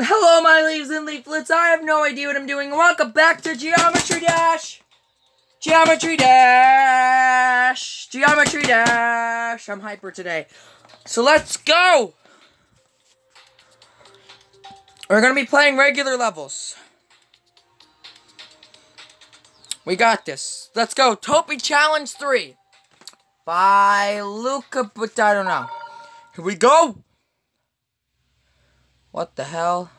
Hello, my leaves and leaflets. I have no idea what I'm doing. Welcome back to Geometry Dash. Geometry Dash. Geometry Dash. I'm hyper today. So let's go. We're going to be playing regular levels. We got this. Let's go. Topi Challenge 3. By Luca, but I don't know. Here we go. What the hell?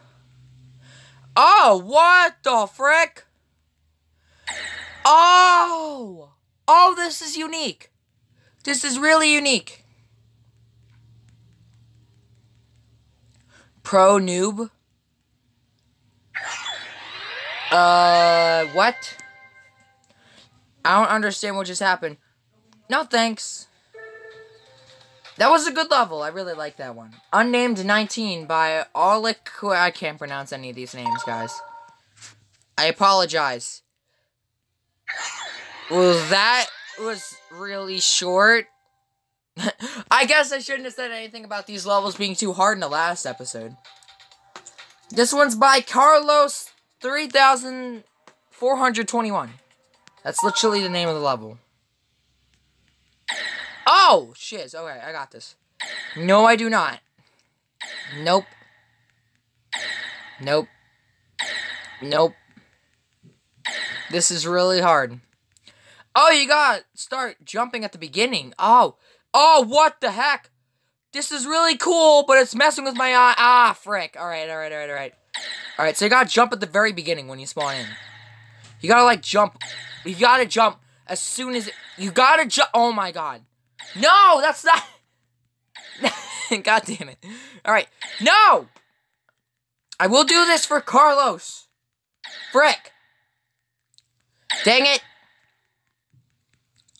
Oh, what the frick? Oh! Oh, this is unique. This is really unique. Pro noob. Uh, what? I don't understand what just happened. No thanks. That was a good level. I really like that one. Unnamed 19 by Arlik. I can't pronounce any of these names, guys. I apologize. Well, that was really short. I guess I shouldn't have said anything about these levels being too hard in the last episode. This one's by Carlos 3421. That's literally the name of the level. Oh, shit. Okay, I got this. No, I do not. Nope. Nope. Nope. This is really hard. Oh, you gotta start jumping at the beginning. Oh. Oh, what the heck? This is really cool, but it's messing with my eye. Ah, frick. Alright, alright, alright, alright. Alright, so you gotta jump at the very beginning when you spawn in. You gotta, like, jump. You gotta jump as soon as... It, you gotta jump. Oh, my God. No, that's not. God damn it. Alright. No! I will do this for Carlos. Frick. Dang it.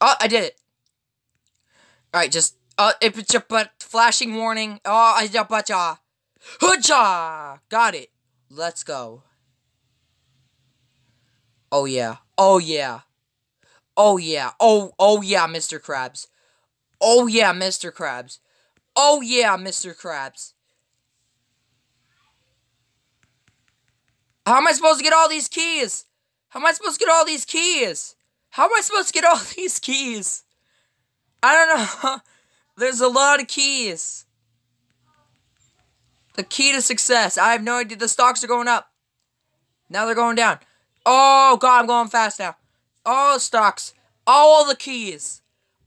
Oh, I did it. Alright, just. Uh, it's a but flashing warning. Oh, I but uh, Hooja! Got it. Let's go. Oh, yeah. Oh, yeah. Oh, yeah. Oh, oh, yeah, Mr. Krabs. Oh yeah, Mr. Krabs. Oh yeah, Mr. Krabs. How am I supposed to get all these keys? How am I supposed to get all these keys? How am I supposed to get all these keys? I don't know. There's a lot of keys. The key to success. I have no idea. The stocks are going up. Now they're going down. Oh, God, I'm going fast now. All the stocks. All the keys.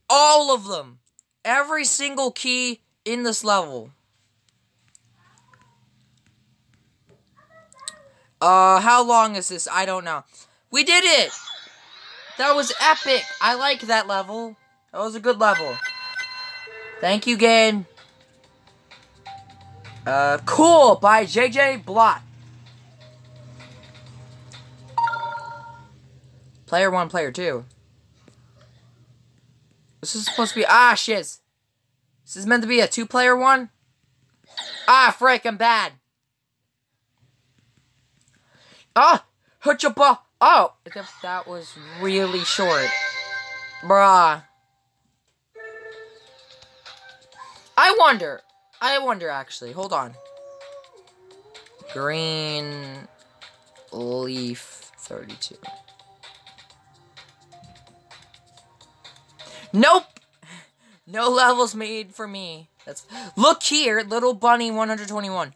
All of them. Every single key in this level. Uh, how long is this? I don't know. We did it! That was epic! I like that level. That was a good level. Thank you, game. Uh, Cool by JJ Blot. Player 1, Player 2. This is supposed to be... Ah, shiz. This is meant to be a two-player one? Ah, frick, I'm bad. Ah! Hutchapa! Oh! That was really short. Bruh. I wonder. I wonder, actually. Hold on. Green... Leaf 32. Nope! No levels made for me. That's Look here, Little Bunny 121.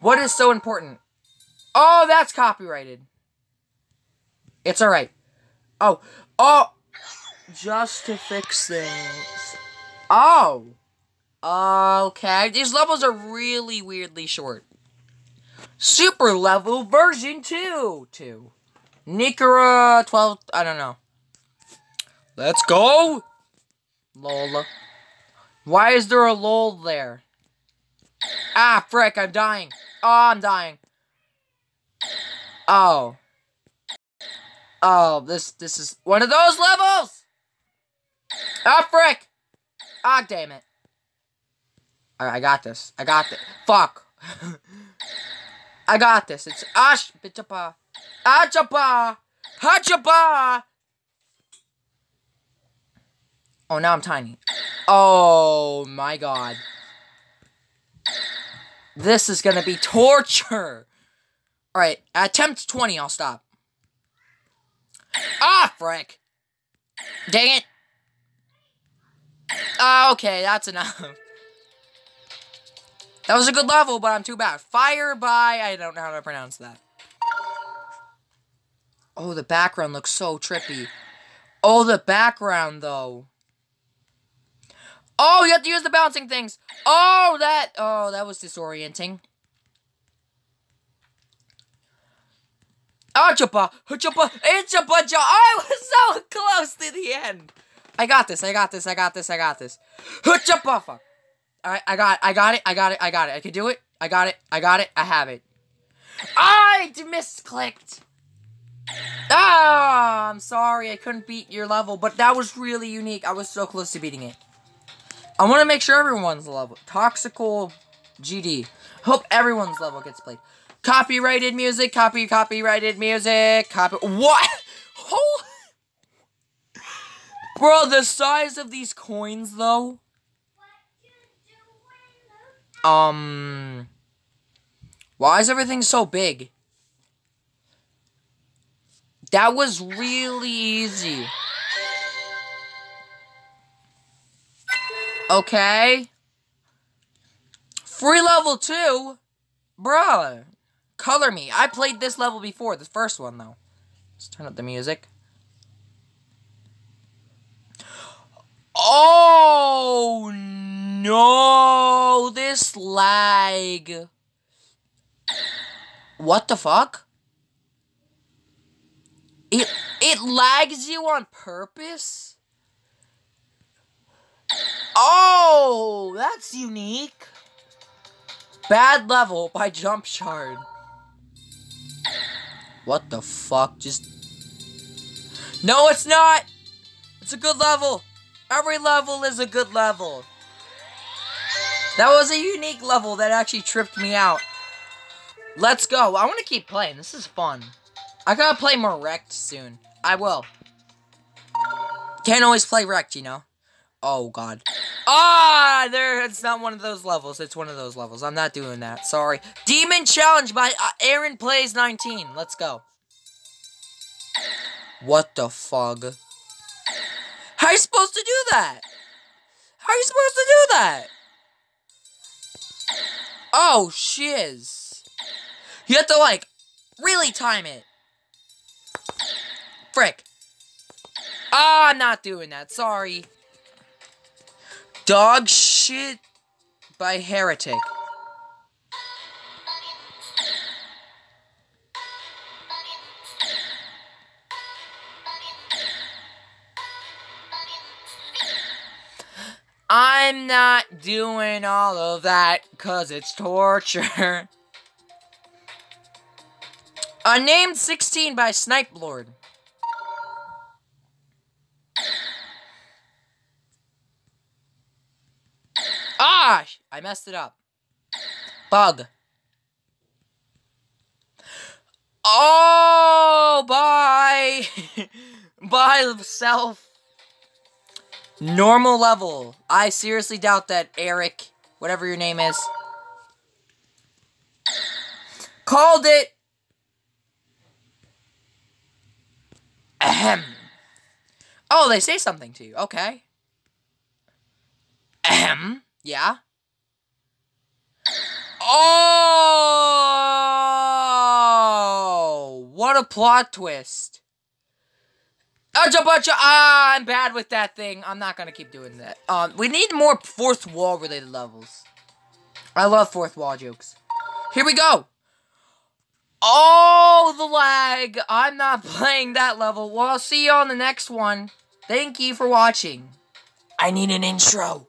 What is so important? Oh, that's copyrighted. It's alright. Oh, oh! Just to fix things. Oh! Okay, these levels are really weirdly short. Super level version 2! 2. Nikara 12, I don't know. Let's go! Lol. Why is there a lol there? Ah, frick, I'm dying. Oh, I'm dying. Oh. Oh, this this is one of those levels! Ah, frick! Ah, damn it. Alright, I got this. I got this. Fuck. I got this. It's Ash Bichapa. Achapa! Hachapa! Oh, now I'm tiny. Oh, my God. This is gonna be torture. Alright, attempt 20, I'll stop. Ah, frick. Dang it. Ah, okay, that's enough. That was a good level, but I'm too bad. Fire by... I don't know how to pronounce that. Oh, the background looks so trippy. Oh, the background, though. Oh, you have to use the bouncing things. Oh, that... Oh, that was disorienting. Achapa, Hachapa, Ichapa, I was so close to the end. I got this, I got this, I got this, I got this. Hachapa, fuck. Alright, I got I got it, I got it, I got it. I can do it. I got it, I got it, I have it. I misclicked. Ah, I'm sorry, I couldn't beat your level, but that was really unique. I was so close to beating it. I want to make sure everyone's level. Toxical GD. Hope everyone's level gets played. Copyrighted music, copy, copyrighted music, copy. What? Oh. Bro, the size of these coins, though. Um. Why is everything so big? That was really easy. Okay. Free level 2? Bruh. Color me. I played this level before, the first one, though. Let's turn up the music. Oh, no. This lag. What the fuck? It, it lags you on purpose? Oh, that's unique. Bad level by Jump Shard. What the fuck? Just... No, it's not! It's a good level. Every level is a good level. That was a unique level that actually tripped me out. Let's go. I want to keep playing. This is fun. I gotta play more Wrecked soon. I will. Can't always play Wrecked, you know? Oh, God. Ah, there. It's not one of those levels. It's one of those levels. I'm not doing that. Sorry. Demon Challenge by uh, Aaron Plays 19. Let's go. What the fuck? How are you supposed to do that? How are you supposed to do that? Oh, shiz. You have to, like, really time it. Frick. Ah, I'm not doing that. Sorry. Dog shit by Heretic. I'm not doing all of that because it's torture. Unnamed 16 by Snipe Lord. Ah! I messed it up. Bug. Oh, bye! bye, self. Normal level. I seriously doubt that Eric, whatever your name is. Called it! Ahem. Oh, they say something to you. Okay. Ahem. Yeah? Oh! What a plot twist. Ah, I'm bad with that thing. I'm not gonna keep doing that. Um, we need more fourth wall related levels. I love fourth wall jokes. Here we go. Oh, the lag. I'm not playing that level. Well, I'll see you on the next one. Thank you for watching. I need an intro.